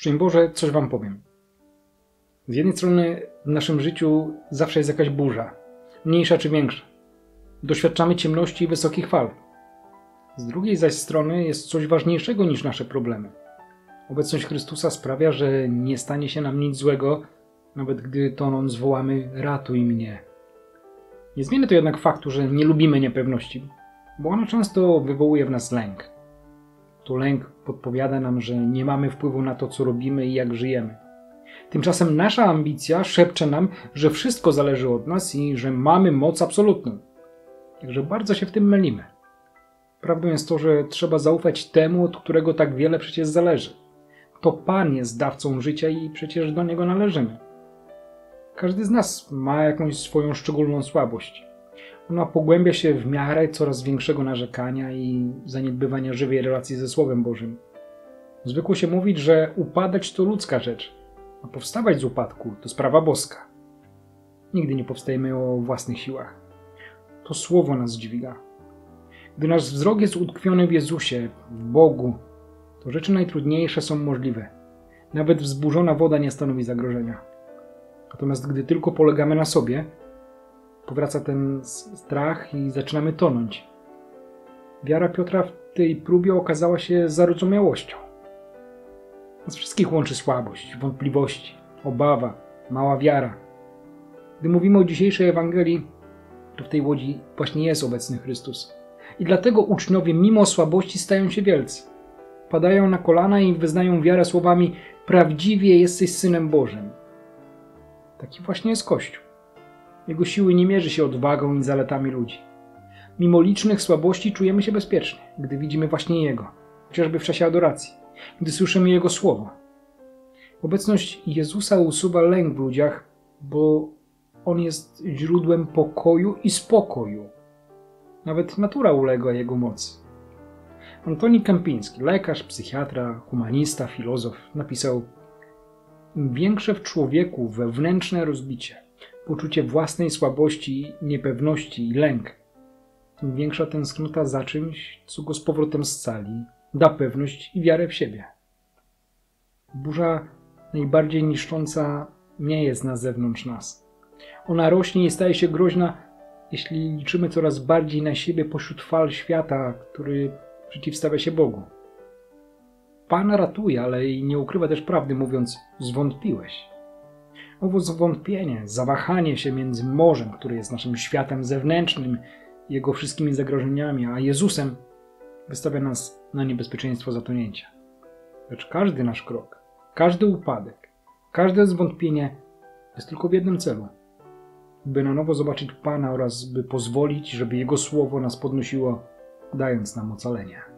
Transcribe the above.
Szczęść Boże, coś Wam powiem. Z jednej strony w naszym życiu zawsze jest jakaś burza, mniejsza czy większa. Doświadczamy ciemności i wysokich fal. Z drugiej zaś strony jest coś ważniejszego niż nasze problemy. Obecność Chrystusa sprawia, że nie stanie się nam nic złego, nawet gdy tonąc zwołamy ratuj mnie. Nie zmienia to jednak faktu, że nie lubimy niepewności, bo ona często wywołuje w nas lęk. To lęk podpowiada nam, że nie mamy wpływu na to, co robimy i jak żyjemy. Tymczasem nasza ambicja szepcze nam, że wszystko zależy od nas i że mamy moc absolutną. Także bardzo się w tym mylimy. Prawdą jest to, że trzeba zaufać temu, od którego tak wiele przecież zależy. To Pan jest dawcą życia i przecież do Niego należymy. Każdy z nas ma jakąś swoją szczególną słabość. Ona pogłębia się w miarę coraz większego narzekania i zaniedbywania żywej relacji ze Słowem Bożym. Zwykło się mówić, że upadać to ludzka rzecz, a powstawać z upadku to sprawa boska. Nigdy nie powstajemy o własnych siłach. To Słowo nas dźwiga. Gdy nasz wzrok jest utkwiony w Jezusie, w Bogu, to rzeczy najtrudniejsze są możliwe. Nawet wzburzona woda nie stanowi zagrożenia. Natomiast gdy tylko polegamy na sobie, powraca ten strach i zaczynamy tonąć. Wiara Piotra w tej próbie okazała się zarozumiałością. Nas wszystkich łączy słabość, wątpliwości, obawa, mała wiara. Gdy mówimy o dzisiejszej Ewangelii, to w tej łodzi właśnie jest obecny Chrystus. I dlatego uczniowie, mimo słabości, stają się wielcy. Padają na kolana i wyznają wiarę słowami: Prawdziwie jesteś synem Bożym. Taki właśnie jest Kościół. Jego siły nie mierzy się odwagą i zaletami ludzi. Mimo licznych słabości czujemy się bezpiecznie, gdy widzimy właśnie Jego, chociażby w czasie adoracji, gdy słyszymy Jego słowo. Obecność Jezusa usuwa lęk w ludziach, bo On jest źródłem pokoju i spokoju. Nawet natura ulega Jego mocy. Antoni Kępiński, lekarz, psychiatra, humanista, filozof, napisał Im większe w człowieku wewnętrzne rozbicie, poczucie własnej słabości, niepewności i lęk, tym większa tęsknota za czymś, co go z powrotem scali, da pewność i wiarę w siebie. Burza najbardziej niszcząca nie jest na zewnątrz nas. Ona rośnie i staje się groźna, jeśli liczymy coraz bardziej na siebie pośród fal świata, który przeciwstawia się Bogu. Pan ratuje, ale i nie ukrywa też prawdy, mówiąc: zwątpiłeś. Owo zwątpienie, zawahanie się między morzem, który jest naszym światem zewnętrznym, jego wszystkimi zagrożeniami, a Jezusem, wystawia nas na niebezpieczeństwo zatonięcia. Lecz każdy nasz krok, każdy upadek, każde zwątpienie jest tylko w jednym celu by na nowo zobaczyć Pana oraz by pozwolić, żeby Jego słowo nas podnosiło, dając nam ocalenie.